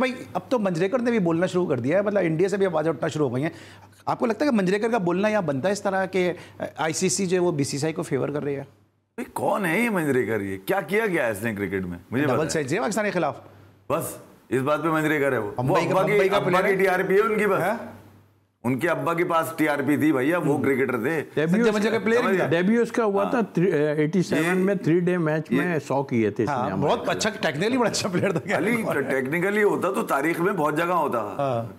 भाई अब तो मंजरेकर ने भी बोलना शुरू कर दिया है। मतलब इंडिया से भी आवाज़ उठना शुरू हो गई है। आपको लगता है कि मंजरेकर का बोलना यहाँ बनता है इस तरह के आईसीसी जो है वो बीसीसीआई को फेवर कर रही है? भाई कौन है ये मंजरेकर ये? क्या किया गया इसने क्रिकेट में? मुझे डबल सेंचुरी पाकिस्तान के खिलाफ। बस इस बात पे मंजरेकर है वो। वो मुंबई का- अब्बा मुंबई का अब्बा है। टीआरपी है उनकी बस। हैं? उनके अब्बा के पास टीआरपी थी भैया वो क्रिकेटर थे। भी था। डेब्यू उसका हुआ था एटी सेवन में थ्री डे मैच में सौ किए थे हाँ बहुत अच्छा टेक्निकली बड़ा अच्छा प्लेयर था अली टेक्निकली होता तो तारीख में बहुत जगह होता।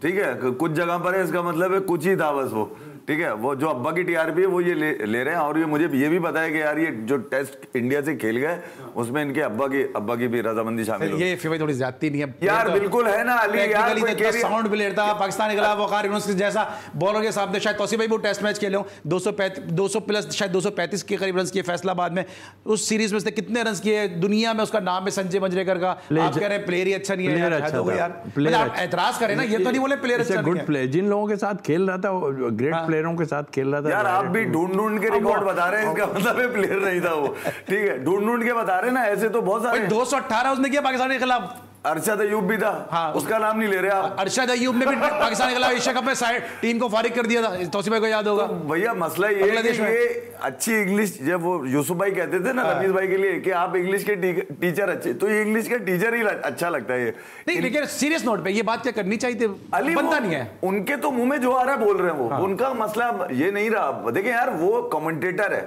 ठीक है कुछ जगह पर है इसका मतलब है कुछ ही था बस वो। ठीक है? वो जो अब्बा की टीआरपी है वो ये ले, ले रहे हैं और ये मुझे ये भी बताया कि यार ये जो टेस्ट इंडिया से खेल गए उसमें इनके अब्बा की अब्बा की भी रजामंदी शामिल ये फीफा थोड़ी ज़्यादा नहीं है। यार बिल्कुल है ना अली यार साउंड प्लेयर था पाकिस्तान के खिलाफ वकार यूनुस जैसा बॉलर के सामने शायद तौसीफ भाई वो टेस्ट मैच खेले हो। 235 200 प्लस शायद 235 के करीब रन किए फैसलाबाद में। उस सीरीज़ में उसने कितने रन किए दुनिया में उसका नाम है संजय मंजरेकर का। आप कह रहे हैं प्लेयर ही अच्छा नहीं है यार, अच्छा हो। यार। Player मतलब अच्छा। एतराज़ करें ना ये तो नहीं बोले प्लेयर अच्छा गुड प्लेयर जिन लोगों के साथ खेल रहा था ग्रेट प्लेयरों के साथ खेल रहा था। यार आप भी ढूंढ ढूंढ के रिकॉर्ड बता रहे हैं इसका मतलब है प्लेयर नहीं था वो। ठीक है ढूंढ ढूंढ के बता रहे ना ऐसे तो बहुत सारे दो सौ अठारह उसने किया पाकिस्तान के खिलाफ। अरशद अयूब भी था। हाँ। उसका नाम नहीं ले रहे आप। अरशद अयूब ने भी पाकिस्तान के खिलाफ एशिया कप में साइड टीम को फारिग कर दिया था। तौसीफ भाई को याद होगा। तो भैया मसला ये है कि ये अच्छी इंग्लिश जब वो यूसुफ भाई कहते थे ना रमीज भाई के लिए कि आप इंग्लिश के टीचर अच्छे तो ये इंग्लिश के टीचर ही अच्छा लगता है ये। नहीं लेकिन सीरियस नोट पे ये बात क्या करनी चाहिए? अली बनता नहीं है। उनके तो मुँह में जो आ रहा है बोल रहे हैं। वो उनका मसला ये नहीं रहा। देखिए यार वो कमेंटेटर है।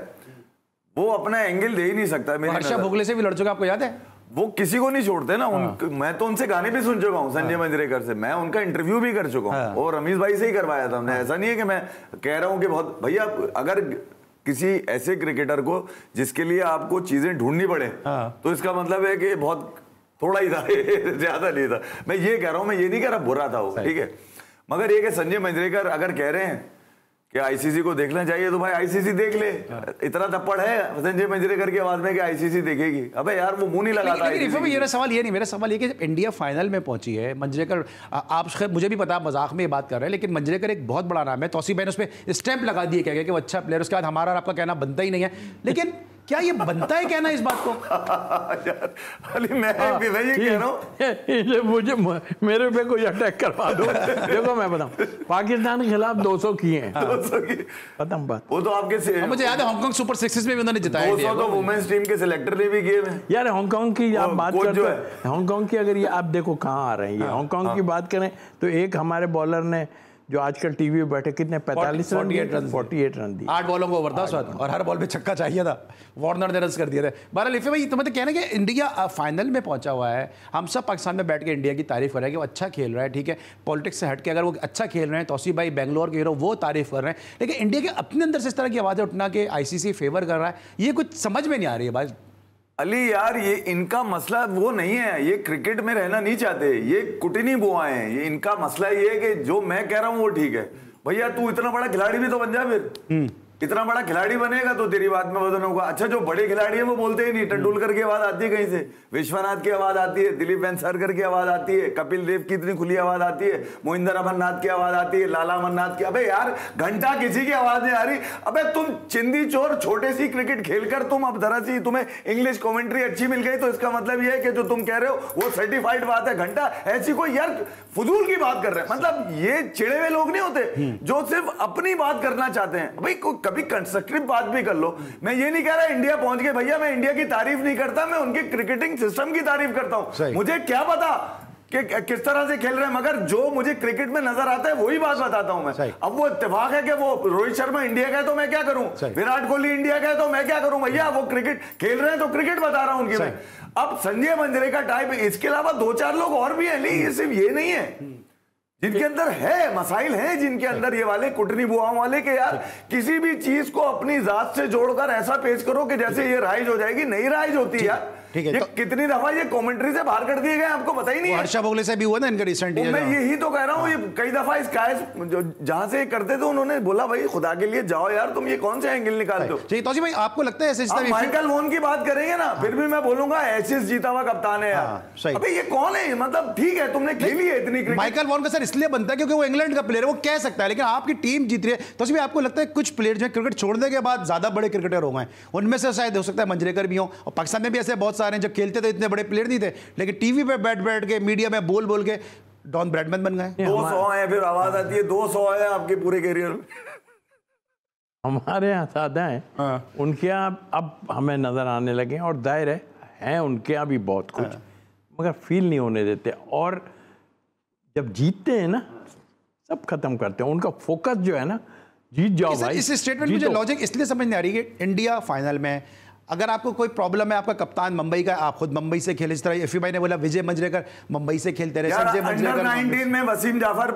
वो अपना एंगल दे ही नहीं सकता मेरी हर्षा भोगले से भी लड़ चुका आपको याद है? वो किसी को नहीं छोड़ते ना उन मैं तो उनसे गाने भी सुन चुका हूँ संजय मंजरेकर से। मैं उनका इंटरव्यू भी कर चुका हूँ। और रमीज भाई से ही करवाया था हमने। ऐसा नहीं है कि मैं कह रहा हूँ कि बहुत भैया अगर किसी ऐसे क्रिकेटर को जिसके लिए आपको चीज़ें ढूंढनी पड़े तो इसका मतलब है कि बहुत थोड़ा ही था ज़्यादा नहीं था। मैं ये कह रहा हूँ मैं ये नहीं कह रहा बुरा था वो ठीक है? मगर ये कि संजय मंजरेकर अगर कह रहे हैं कि आईसीसी को देखना चाहिए तो भाई आईसीसी देख ले। इतना थप्पड़ है संजय मंजरेकर की आवाज़ में कि आईसीसी देखेगी। अबे यार वो मुँह नहीं लगाता लेकिन लेकिन ये ना मेरा सवाल ये नहीं मेरा सवाल ये कि जब इंडिया फाइनल में पहुँची है मंजरेकर आप मुझे भी पता मज़ाक में ये बात कर रहे हैं लेकिन मंजरेकर एक बहुत बड़ा नाम है तोसी बहन उसमें उस पर स्टैंप लगा दिए क्या कि वो अच्छा प्लेयर उसके बाद हमारा और आपका कहना बनता ही नहीं है। लेकिन क्या ये बनता है कहना इस बात को? यार अली मैं भी मैं ये कह रहा हूँ। ये मुझे मेरे पे कोई अटैक करवा दो। देखो मैं बताऊँ। पाकिस्तान के खिलाफ 200 किए हैं। खत्म बात। वो तो आपके से मुझे याद है हांगकांग सुपर सिक्सेस में भी उन्होंने जिताया 200 इंडिया तो वुमेन्स टीम के सिलेक्टर ने भी किए हैं। यार हांगकांग की आप बात करते हो हांगकांग की अगर ये आप देखो कहाँ आ रहे हैं। ये हांगकांग की बात करें तो एक हमारे बॉलर ने जो आजकल टीवी पे बैठे कितने 45 रन 48 रन 48 रन दिए। आठ बॉलों को ओवर था वक्त और हर बॉल पे छक्का चाहिए था। वार्नर ने रन कर दिए थे। बहरहाल लिफे भाई तो मतलब कहना कि इंडिया फाइनल में पहुँचा हुआ है। हम सब पाकिस्तान में बैठ के इंडिया की तारीफ़ कर रहे हैं कि वो अच्छा खेल रहा है ठीक है? पॉलिटिक्स से हट के अगर वो अच्छा खेल रहे हैं तौसीफ भाई बेंगलोर के हीरो वो तारीफ़ कर रहे हैं। लेकिन इंडिया के अपने अंदर से इस तरह की आवाज़ें उठना कि आईसीसी फेवर कर रहा है ये कुछ समझ में नहीं आ रही है बात अली यार, ये इनका मसला वो नहीं है। ये क्रिकेट में रहना नहीं चाहते। ये कुटिनी बुआ है। ये इनका मसला ये है कि जो मैं कह रहा हूँ वो ठीक है। भैया, तू इतना बड़ा खिलाड़ी भी तो बन जा फिर। इतना बड़ा खिलाड़ी बनेगा तो तेरी बात में वज़न होगा। अच्छा जो बड़े खिलाड़ी है वो बोलते ही नहीं। तेंदुलकर की आवाज़ आती है कहीं से? विश्वनाथ की आवाज़ आती है, दिलीप वेंसरकर की आवाज़ आती है, कपिल देव की इतनी खुली आवाज़ आती है, मोहिंदर अमरनाथ की आवाज़ आती है, लाला अमरनाथ की। अबे यार, घंटा किसी की आवाज़ नहीं आ रही। अबे तुम चिंदी चोर, छोटे सी क्रिकेट खेलकर तुम अब जरा सी तुम्हें इंग्लिश कॉमेंट्री अच्छी मिल गई तो इसका मतलब ये है कि जो तुम कह रहे हो, वो सर्टिफाइड बात है। घंटा ऐसी कोई यार फजूल की बात कर रहे हैं। मतलब ये चिड़े हुए लोग नहीं होते, जो सिर्फ़ अपनी बात करना चाहते हैं। भाई कभी कंस्ट्रक्टिव बात भी कर लो। मैं ये नहीं कह रहा इंडिया पहुँच के भैया मैं इंडिया की तारीफ़ नहीं करता मैं उनके क्रिकेटिंग सिस्टम की तारीफ़ करता हूँ। मुझे क्या पता कि किस तरह से खेल रहे हैं मगर जो मुझे क्रिकेट में नज़र आता है वही बात बताता हूँ मैं। अब वो इतफाक है कि वो रोहित शर्मा इंडिया का है तो मैं क्या करूँ? विराट कोहली इंडिया का है तो मैं क्या करूँ? भैया वो क्रिकेट खेल रहे हैं तो क्रिकेट बता रहा हूँ उनकी मैं अब संजय मंजरे का टाइप इसके अलावा दो चार लोग और भी हैं नहीं ये सिर्फ़ ये नहीं है। जिनके अंदर है मसाइल हैं जिनके अंदर ये वाले कुटनी बुआओं वाले के यार किसी भी चीज़ को अपनी जात से जोड़कर ऐसा पेश करो कि जैसे ये राइज हो जाएगी नहीं राइज होती यार। ठीक है, ये तो- कितनी दफ़ा ये कमेंट्री से बाहर कर दिए गए आपको पता ही नहीं हर्षा भोगले से भी हुआ ना इनका रिसेंट मैं यही तो कह रहा हूँ ये कई दफ़ा इस काय जो जहाँ से करते थे उन्होंने बोला भाई खुदा के लिए जाओ यार तुम ये कौन से एंगल निकालते हो? जी तौसीफ भाई आपको लगता है ऐसे माइकल वोन की बात करेंगे ना फिर भी मैं बोलूँगा एसिस जीता हुआ कप्तान है हाँ, यार अबे ये कौन है? मतलब ठीक है तुमने खेली है इतनी माइकल वॉन का सर इसलिए बनता है क्योंकि वो इंग्लैंड का प्लेयर है वो कह सकता है लेकिन आपकी टीम जीत रही है। तो उसमें आपको लगता है कुछ प्लेयर जो क्रिकेट छोड़ने के बाद ज़्यादा बड़े क्रिकेटर हो गए उनमें से शायद हो सकता है मंजरेकर भी हो और पाकिस्तान में भी ऐसे बहुत सारे सुपरस्टार हैं जब खेलते थे इतने बड़े प्लेयर नहीं थे लेकिन टीवी पे बैठ बैठ के मीडिया में बोल बोल के डॉन ब्रैडमैन बन गए दो सौ है फिर आवाज़ आती है दो सौ है आपके पूरे करियर में हमारे यहाँ सादा हैं हाँ। उनके यहाँ अब हमें नज़र आने लगे और दायर है हैं उनके यहाँ भी बहुत कुछ हाँ। मगर फील नहीं होने देते और जब जीतते हैं ना सब खत्म करते हैं उनका फोकस जो है ना जीत जाओ भाई इस स्टेटमेंट में मुझे लॉजिक इसलिए समझ नहीं आ रही है इंडिया फाइनल में है। अगर आपको कोई प्रॉब्लम है आपका कप्तान मुंबई का आप खुद मुंबई से खेले इस तरह एफी भाई ने बोला विजय मंजरेकर मुंबई से खेलते रहे संजय मंजरेकर 19 में वसीम जाफ़र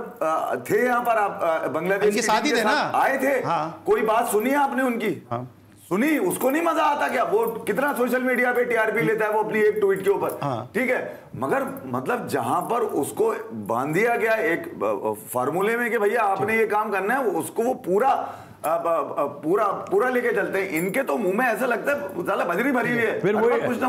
थे यहाँ पर आप बांग्लादेश की साथ ही थे ना? आए थे। हाँ। कोई बात सुनी है आपने उनकी? हाँ। सुनी? उसको नहीं मज़ा आता क्या? वो कितना सोशल मीडिया पे टीआरपी लेता है वो अपनी एक ट्वीट के ऊपर। हाँ। ठीक है? मगर मतलब जहाँ पर उसको बाँध दिया गया एक फार्मूले में कि भैया आपने ये काम करना है उसको वो पूरा अ, अ, अ, पूरा पूरा लेके चलते हैं। इनके तो मुँह में ऐसा लगता है ज़्यादा बजरी भरी हुई है। फिर वो कुछ ना